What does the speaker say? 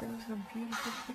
It was a beautiful picture.